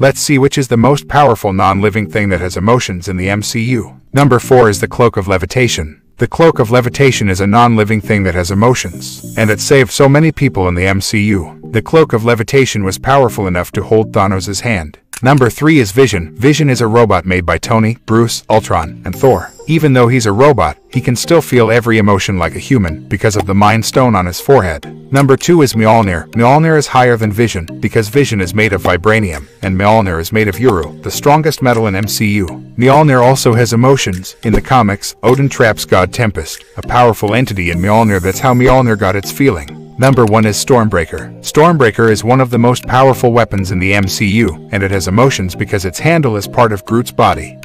Let's see which is the most powerful non-living thing that has emotions in the MCU. Number 4 is the Cloak of Levitation. The Cloak of Levitation is a non-living thing that has emotions, and it saved so many people in the MCU. The Cloak of Levitation was powerful enough to hold Thanos' hand. Number 3 is Vision. Vision is a robot made by Tony, Bruce, Ultron, and Thor. Even though he's a robot, he can still feel every emotion like a human because of the Mind Stone on his forehead. Number 2 is Mjolnir. Mjolnir is higher than Vision because Vision is made of vibranium and Mjolnir is made of Uru, the strongest metal in MCU. Mjolnir also has emotions. In the comics, Odin traps God Tempest, a powerful entity in Mjolnir that's how Mjolnir got its feeling. Number 1 is Stormbreaker. Stormbreaker is one of the most powerful weapons in the MCU, and it has emotions because its handle is part of Groot's body.